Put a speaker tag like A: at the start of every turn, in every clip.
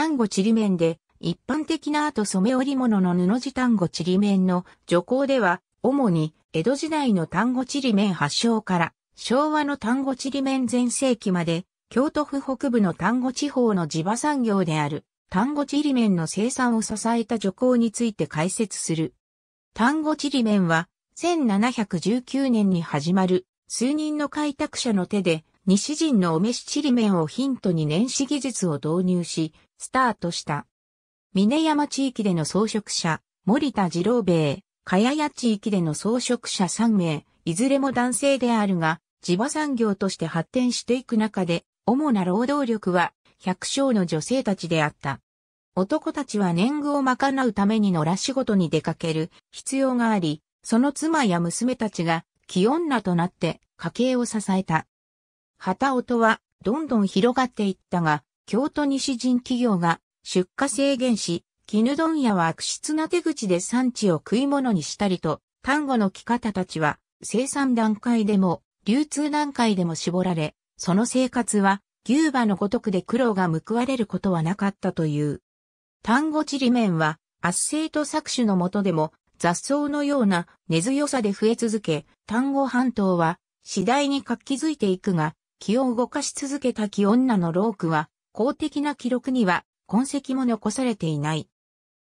A: 単語ちりめんで、一般的な後染め織物の布地単語ちりめんの女工では、主に江戸時代の単語ちりめん発祥から、昭和の単語ちりめん全盛期まで、京都府北部の単語地方の地場産業である、単語ちりめんの生産を支えた女工について解説する。単語ちりめんは、1719年に始まる、数人の開拓者の手で、西人のお召しちりめんをヒントに年始技術を導入し、スタートした。峰山地域での装飾者、森田二郎兵衛、茅屋地域での装飾者3名、いずれも男性であるが、地場産業として発展していく中で、主な労働力は百姓の女性たちであった。男たちは年貢を賄うために野良仕事に出かける必要があり、その妻や娘たちが気女となって家計を支えた。旗音はどんどん広がっていったが、京都西人企業が出荷制限し、絹問屋は悪質な手口で産地を食い物にしたりと、単語の木方たちは生産段階でも流通段階でも絞られ、その生活は牛馬のごとくで苦労が報われることはなかったという。単語ちりめんは圧政と搾取のもとでも雑草のような根強さで増え続け、単語半島は次第に活気づいていくが、気を動かし続けた気女のロークは公的な記録には痕跡も残されていない。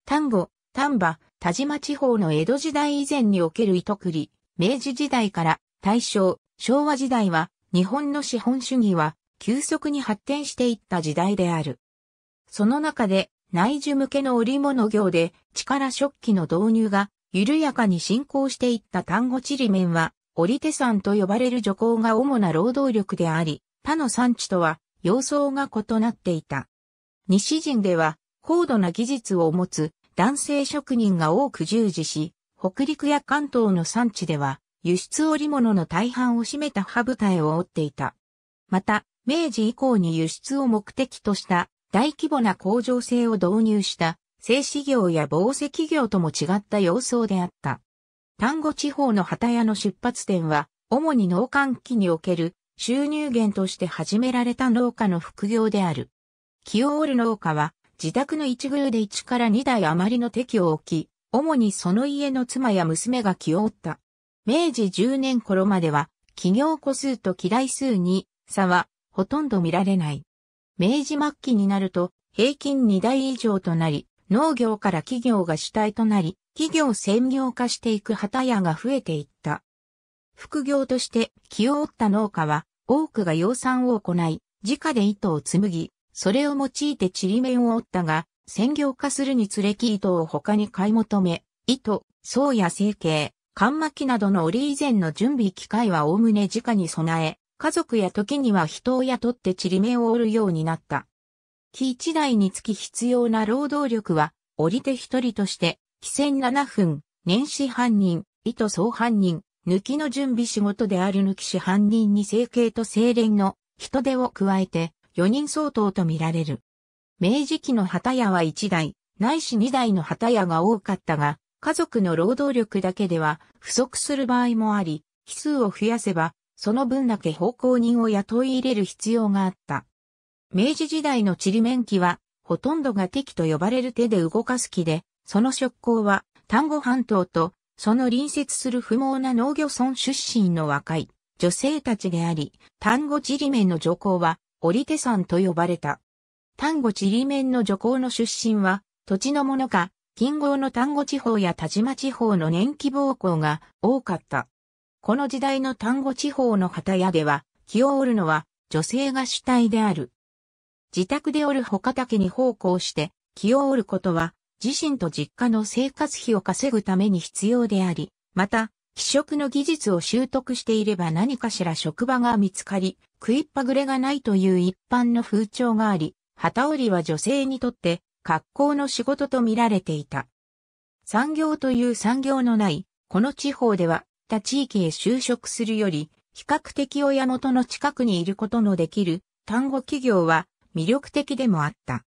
A: 丹後、丹波、田島地方の江戸時代以前における糸繰り、明治時代から大正、昭和時代は日本の資本主義は急速に発展していった時代である。その中で内需向けの織物業で力食器の導入が緩やかに進行していった単語ちりめんは織手山と呼ばれる女工が主な労働力であり、他の産地とは様相が異なっていた。西人では高度な技術を持つ男性職人が多く従事し、北陸や関東の産地では輸出織物の大半を占めた歯舞台を織っていた。また、明治以降に輸出を目的とした大規模な工場制を導入した製紙業や紡績業とも違った様相であった。丹後地方の旗屋の出発点は、主に農閑期における収入源として始められた農家の副業である。木を織る農家は自宅の一宮で1から2台余りの敵を置き、主にその家の妻や娘が木を織った。明治10年頃までは企業個数と機台数に差はほとんど見られない。明治末期になると平均2台以上となり、農業から企業が主体となり、企業専業化していく旗屋が増えていった。副業として木を織った農家は多くが養蚕を行い、直で糸を紡ぎ、それを用いてちりめんを折ったが、専業化するにつれ木糸を他に買い求め、糸、層や成形、缶巻巻などの折り以前の準備機械は概ね直に備え、家族や時には人を雇ってちりめんを折るようになった。木一台につき必要な労働力は、折り手一人として、木線7分、年始半人、糸総半人、抜きの準備仕事である抜き師半人に成形と精錬の人手を加えて、4人相当とみられる。明治期の旗屋は1台、ないし2台の旗屋が多かったが、家族の労働力だけでは不足する場合もあり、奇数を増やせば、その分だけ奉公人を雇い入れる必要があった。明治時代のちりめん機は、ほとんどが敵と呼ばれる手で動かす機で、その職工は、丹後半島と、その隣接する不毛な農業村出身の若い女性たちであり、丹後ちりめんの女工は、折手山と呼ばれた。丹後ちりめんの女工の出身は、土地のものか、近郷の丹後地方や田島地方の年季暴行が多かった。この時代の丹後地方の旗屋では、木を織るのは女性が主体である。自宅で織る他竹に奉公して木を織ることは、自身と実家の生活費を稼ぐために必要であり、また、気色の技術を習得していれば何かしら職場が見つかり、食いっぱぐれがないという一般の風潮があり、旗織りは女性にとって格好の仕事と見られていた。産業という産業のない、この地方では、他地域へ就職するより、比較的親元の近くにいることのできる単語企業は魅力的でもあった。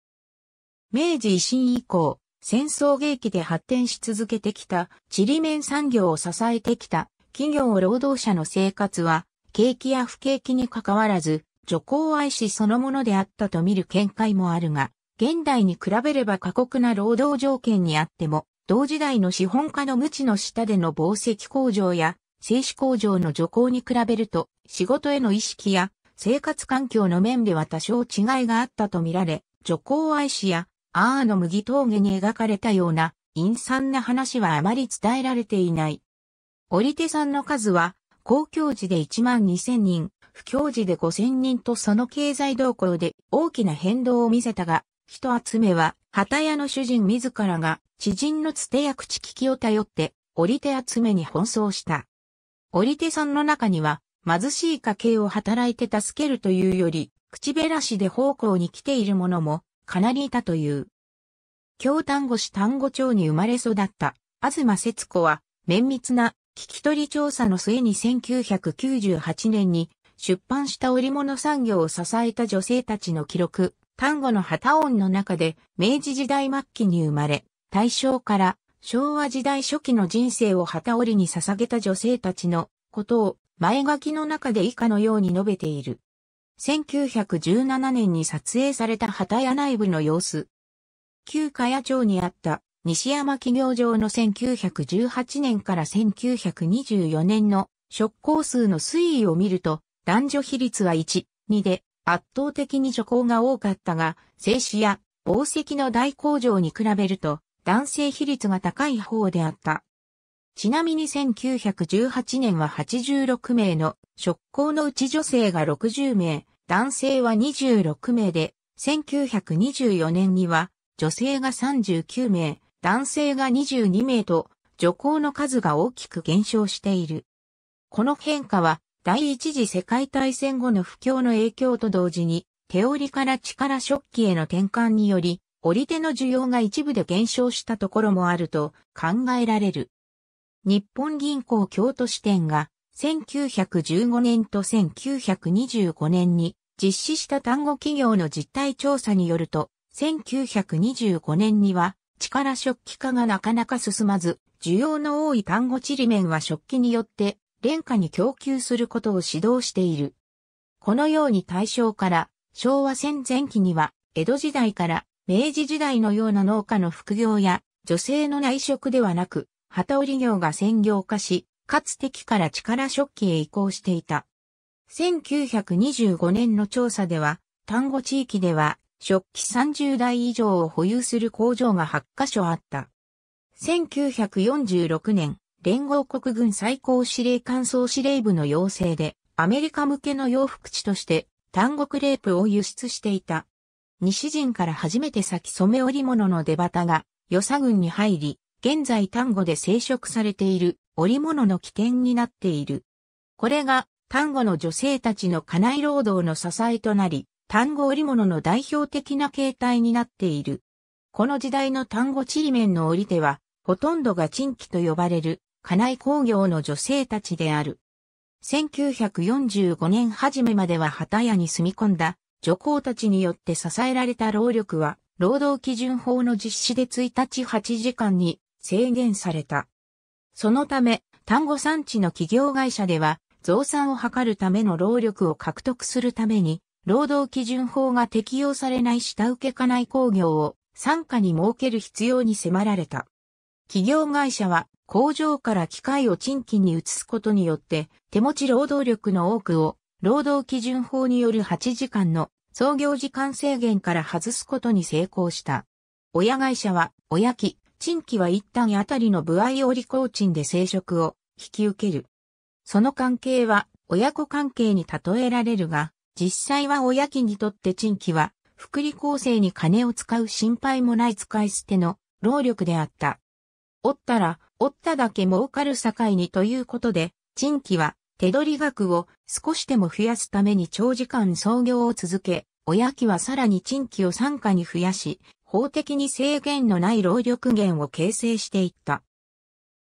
A: 明治維新以降、戦争芸期で発展し続けてきた、ちりめん産業を支えてきた、企業労働者の生活は、景気や不景気に関わらず、女工愛しそのものであったと見る見解もあるが、現代に比べれば過酷な労働条件にあっても、同時代の資本家の無知の下での紡績工場や製紙工場の女工に比べると、仕事への意識や生活環境の面では多少違いがあったとみられ、女工愛しや、アーの麦峠に描かれたような陰惨な話はあまり伝えられていない。折手さんの数は、公共時で1万2000人、不況時で5000人とその経済動向で大きな変動を見せたが、人集めは、旗屋の主人自らが知人のつてや口利きを頼って、折手集めに奔走した。折手さんの中には、貧しい家計を働いて助けるというより、口べらしで奉公に来ている者も、かなりいたという。京丹後市丹後町に生まれ育った、東節子は、綿密な聞き取り調査の末に1998年に出版した織物産業を支えた女性たちの記録、丹後の旗音の中で明治時代末期に生まれ、大正から昭和時代初期の人生を旗織に捧げた女性たちのことを前書きの中で以下のように述べている。1917年に撮影された旗屋内部の様子。旧茅屋町にあった西山企業場の1918年から1924年の出向数の推移を見ると、男女比率は1、2で圧倒的に女工が多かったが、静止や宝石の大工場に比べると男性比率が高い方であった。ちなみに1918年は86名の職工のうち女性が60名、男性は26名で、1924年には女性が39名、男性が22名と女工の数が大きく減少している。この変化は第一次世界大戦後の不況の影響と同時に手織りから力食器への転換により織り手の需要が一部で減少したところもあると考えられる。日本銀行京都支店が1915年と1925年に実施した単語企業の実態調査によると、1925年には力食器化がなかなか進まず、需要の多い単語ちりめんは食器によって廉価に供給することを指導している。このように大正から昭和戦前期には江戸時代から明治時代のような農家の副業や女性の内職ではなく旗織業が専業化し、かつて機から力食器へ移行していた。1925年の調査では、丹後地域では、食器30台以上を保有する工場が8カ所あった。1946年、連合国軍最高司令官総司令部の要請で、アメリカ向けの洋服地として、丹後クレープを輸出していた。西陣から初めて先染め織物の出旗が、与佐軍に入り、現在単語で生殖されている織物の起点になっている。これが単語の女性たちの家内労働の支えとなり、単語織物の代表的な形態になっている。この時代の単語ちりめんの織手は、ほとんどが賃機と呼ばれる家内工業の女性たちである。1945年初めまでは旗屋に住み込んだ女工たちによって支えられた労力は、労働基準法の実施で1日8時間に制限された。そのため、単語産地の企業会社では、増産を図るための労力を獲得するために、労働基準法が適用されない下請け家内工業を参加に設ける必要に迫られた。企業会社は工場から機械を賃金に移すことによって手持ち労働力の多くを労働基準法による8時間の創業時間制限から外すことに成功した。親会社は親機、賃金は一旦あたりの部合折工賃で生殖を引き受ける。その関係は親子関係に例えられるが、実際は親機にとって賃金は福利厚生に金を使う心配もない使い捨ての労力であった。おったら、おっただけ儲かる境にということで、賃金は手取り額を少しでも増やすために長時間創業を続け、親機はさらに賃金を参加に増やし、法的に制限のない労力源を形成していった。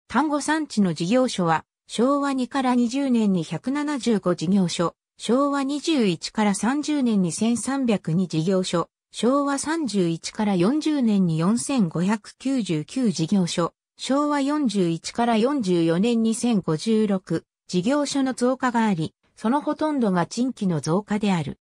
A: 単語産地の事業所は、昭和2から20年に175事業所、昭和21から30年に1302事業所、昭和31から40年に4599事業所、昭和41から44年に1056事業所の増加があり、そのほとんどが賃金の増加である。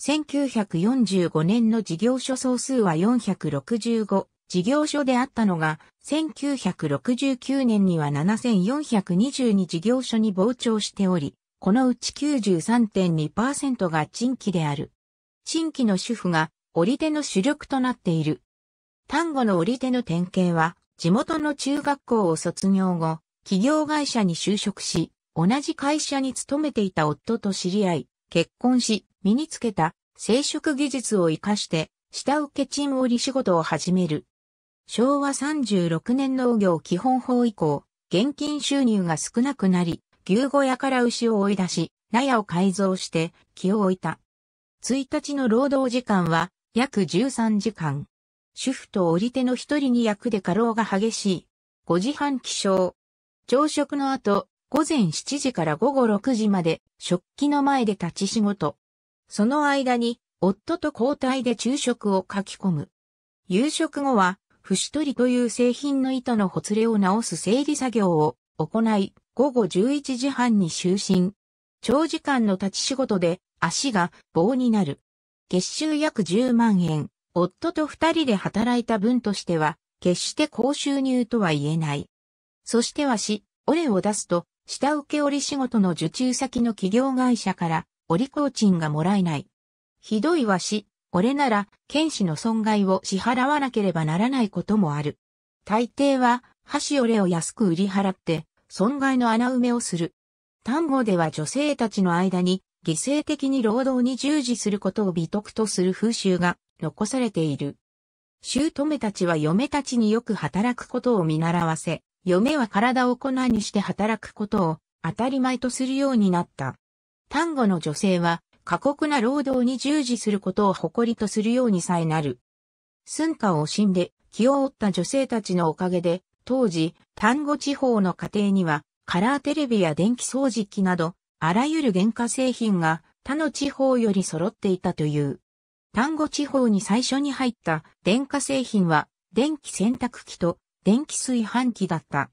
A: 1945年の事業所総数は465事業所であったのが、1969年には7422事業所に膨張しており、このうち93.2%が賃金である。新規の主婦が折手の主力となっている。単語の折手の典型は、地元の中学校を卒業後、企業会社に就職し、同じ会社に勤めていた夫と知り合い、結婚し、身につけた生殖技術を活かして、下請け賃織仕事を始める。昭和36年農業基本法以降、現金収入が少なくなり、牛小屋から牛を追い出し、納屋を改造して木を置いた。1日の労働時間は約13時間。主婦と折り手の一人に役で過労が激しい。5時半起床。朝食の後、午前7時から午後6時まで食器の前で立ち仕事。その間に夫と交代で昼食を書き込む。夕食後は節取りという製品の糸のほつれを直す整理作業を行い、午後11時半に就寝。長時間の立ち仕事で足が棒になる。月収約10万円。夫と二人で働いた分としては、決して高収入とは言えない。そしてはし、オレを出すと、下請け織仕事の受注先の企業会社から、織工賃がもらえない。ひどいわし、俺なら、剣士の損害を支払わなければならないこともある。大抵は、箸折れを安く売り払って、損害の穴埋めをする。単語では女性たちの間に、犠牲的に労働に従事することを美徳とする風習が残されている。姑たちは嫁たちによく働くことを見習わせ、嫁は体を粉にして働くことを当たり前とするようになった。単語の女性は過酷な労働に従事することを誇りとするようにさえなる。寸家を惜しんで気を負った女性たちのおかげで、当時、丹後地方の家庭には、カラーテレビや電気掃除機など、あらゆる原価製品が他の地方より揃っていたという。丹後地方に最初に入った電化製品は、電気洗濯機と電気炊飯器だった。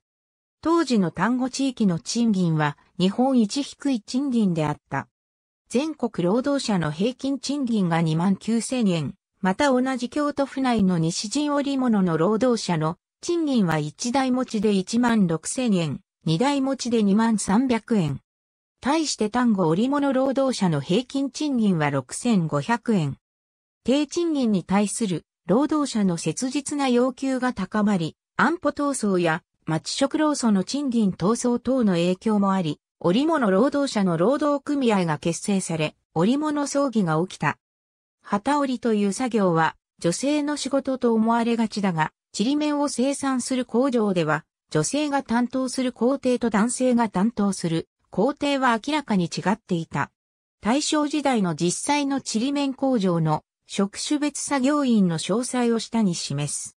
A: 当時の丹後地域の賃金は日本一低い賃金であった。全国労働者の平均賃金が2万9千円。また同じ京都府内の西陣織物の労働者の賃金は1台持ちで1万6千円、2台持ちで2万300円。対して単語織物労働者の平均賃金は6500円。低賃金に対する労働者の切実な要求が高まり、安保闘争や町食労組の賃金闘争等の影響もあり、織物労働者の労働組合が結成され、織物葬儀が起きた。旗織りという作業は女性の仕事と思われがちだが、ちりめんを生産する工場では、女性が担当する工程と男性が担当する工程は明らかに違っていた。大正時代の実際のちりめん工場の職種別作業員の詳細を下に示す。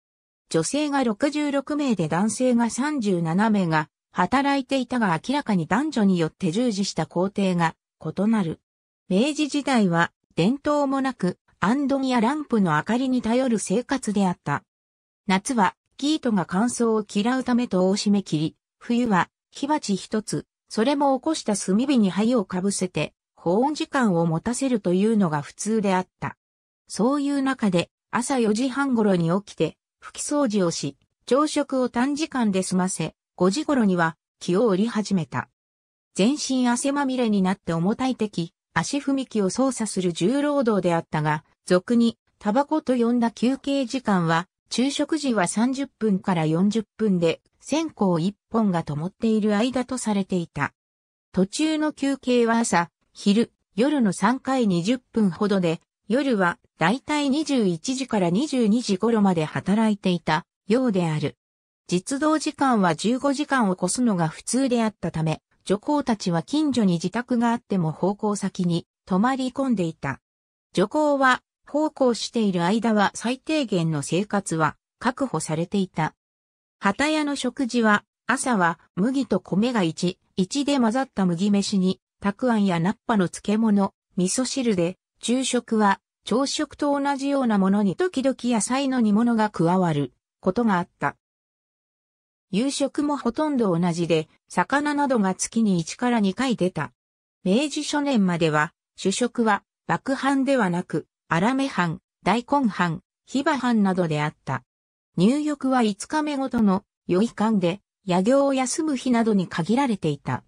A: 女性が66名で男性が37名が働いていたが明らかに男女によって従事した工程が異なる。明治時代は伝統もなく、アンドミやランプの明かりに頼る生活であった。夏はギートが乾燥を嫌うためと大締め切り、冬は火鉢一つ、それも起こした炭火に灰をかぶせて、保温時間を持たせるというのが普通であった。そういう中で朝4時半頃に起きて拭き掃除をし、朝食を短時間で済ませ、5時頃には気を折り始めた。全身汗まみれになって重たい敵、足踏み機を操作する重労働であったが、俗にタバコと呼んだ休憩時間は、昼食時は30分から40分で、線香1本が灯っている間とされていた。途中の休憩は朝、昼、夜の3回20分ほどで、夜はだいたい21時から22時頃まで働いていたようである。実動時間は15時間を超すのが普通であったため、女工たちは近所に自宅があっても方向先に泊まり込んでいた。女工は奉公している間は最低限の生活は確保されていた。旗屋の食事は朝は麦と米が1、1で混ざった麦飯に、たくあんやナッパの漬物、味噌汁で、昼食は朝食と同じようなものに時々野菜の煮物が加わることがあった。夕食もほとんど同じで、魚などが月に1から2回出た。明治初年までは、主食は幕藩ではなく、荒目藩、大根藩、ヒバ藩などであった。入浴は5日目ごとの良い間で、夜行を休む日などに限られていた。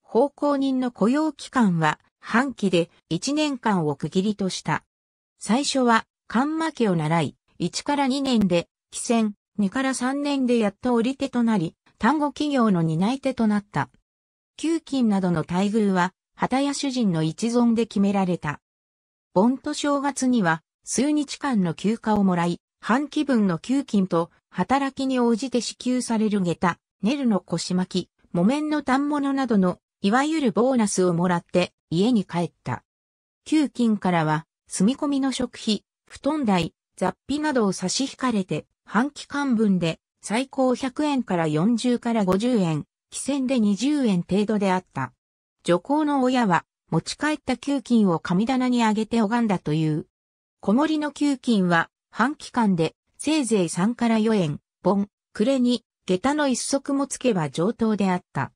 A: 奉公人の雇用期間は、半期で1年間を区切りとした。最初は、関間家を習い、1から2年で、寄船、2から3年でやっと降り手となり、単語企業の担い手となった。給金などの待遇は、旗屋主人の一存で決められた。盆と正月には、数日間の休暇をもらい、半期分の給金と、働きに応じて支給される下駄、ネルの腰巻き、木綿の反物などの、いわゆるボーナスをもらって家に帰った。給金からは、住み込みの食費、布団代、雑費などを差し引かれて、半期間分で最高100円から40から50円、寄船で20円程度であった。女工の親は持ち帰った給金を神棚にあげて拝んだという。小森の給金は半期間でせいぜい3から4円、盆、暮れに下駄の一足もつけば上等であった。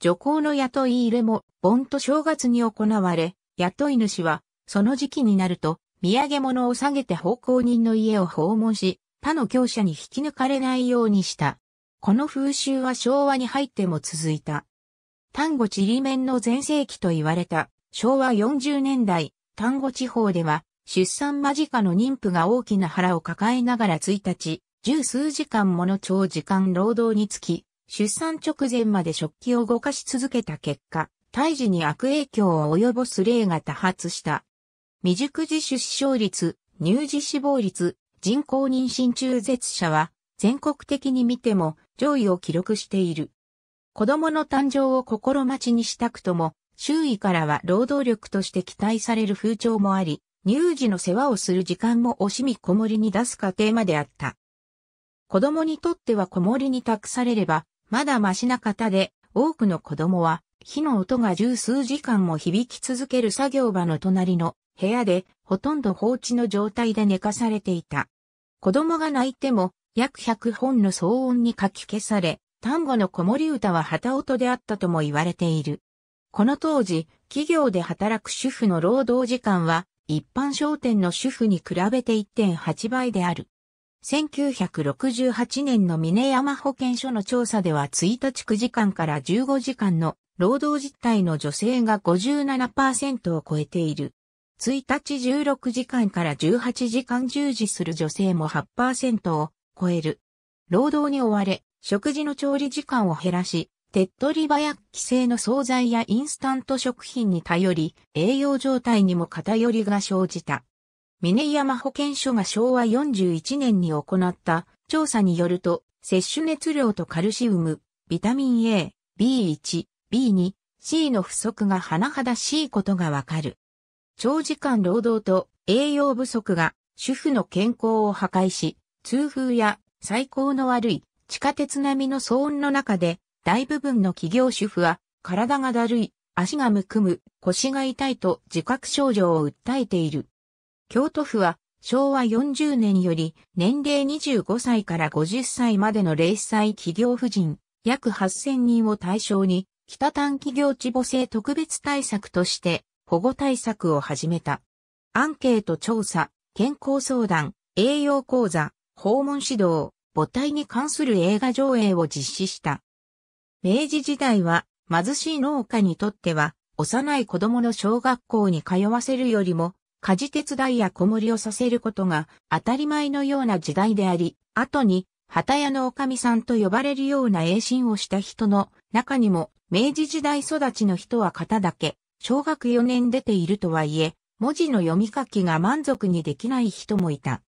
A: 女工の雇い入れも盆と正月に行われ、雇い主はその時期になると土産物を下げて奉公人の家を訪問し、他の業者に引き抜かれないようにした。この風習は昭和に入っても続いた。丹後地理面の全盛期と言われた。昭和40年代、丹後地方では出産間近の妊婦が大きな腹を抱えながら1日、十数時間もの長時間労働につき、出産直前まで食器を動かし続けた結果、胎児に悪影響を及ぼす例が多発した。未熟児出生率、乳児死亡率、人工妊娠中絶者は全国的に見ても上位を記録している。子供の誕生を心待ちにしたくとも、周囲からは労働力として期待される風潮もあり、乳児の世話をする時間も惜しみこもりに出す過程まであった。子供にとってはこもりに託されれば、まだマシな方で、多くの子供は、火の音が十数時間も響き続ける作業場の隣の部屋でほとんど放置の状態で寝かされていた。子供が泣いても約100本の騒音に書き消され、単語の子守歌は旗音であったとも言われている。この当時、企業で働く主婦の労働時間は一般商店の主婦に比べて1.8倍である。1968年の峰山保健所の調査では1日9時間から15時間の労働実態の女性が57%を超えている。1日16時間から18時間従事する女性も8%を超える。労働に追われ、食事の調理時間を減らし、手っ取り早く規制の惣菜やインスタント食品に頼り、栄養状態にも偏りが生じた。峰山保健所が昭和41年に行った調査によると、摂取熱量とカルシウム、ビタミン A、B1、B2、C の不足が甚だしいことがわかる。長時間労働と栄養不足が主婦の健康を破壊し、痛風や最高の悪い地下鉄並みの騒音の中で大部分の企業主婦は体がだるい、足がむくむ、腰が痛いと自覚症状を訴えている。京都府は昭和40年より年齢25歳から50歳までの0歳企業婦人約8000人を対象に北短企業地母性特別対策として保護対策を始めた。アンケート調査、健康相談、栄養講座、訪問指導、母体に関する映画上映を実施した。明治時代は貧しい農家にとっては幼い子供の小学校に通わせるよりも家事手伝いや子守りをさせることが当たり前のような時代であり、後に旗屋の女将さんと呼ばれるような栄心をした人の中にも明治時代育ちの人は方だけ小学4年出ているとはいえ、文字の読み書きが満足にできない人もいた。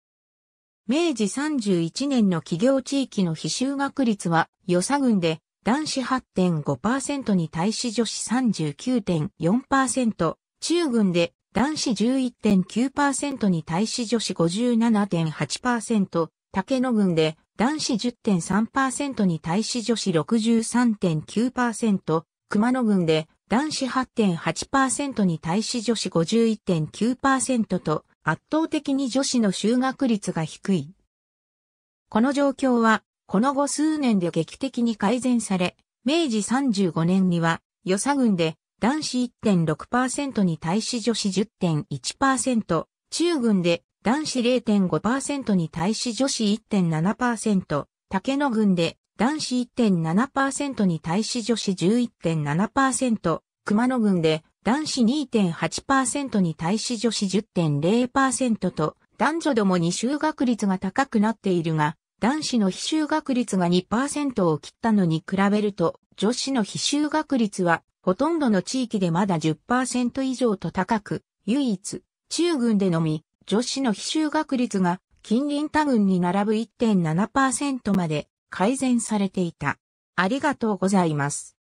A: 明治31年の企業地域の非就学率は、与佐郡で男子8.5%に対し女子39.4%、中郡で男子11.9%に対し女子57.8%、竹野郡で男子10.3%に対し女子63.9%、熊野郡で男子8.8%に対し女子51.9%と圧倒的に女子の就学率が低い。この状況は、この後数年で劇的に改善され、明治35年には、与佐郡で男子1.6%に対し女子10.1%、中軍で男子0.5%に対し女子1.7%、竹野軍で男子1.7%に対し女子11.7%、熊野軍で男子2.8%に対し女子10.0%と男女どもに就学率が高くなっているが、男子の非就学率が2%を切ったのに比べると、女子の非就学率はほとんどの地域でまだ10%以上と高く、唯一、中軍でのみ、女子の非就学率が近隣他軍に並ぶ1.7%まで改善されていた。ありがとうございます。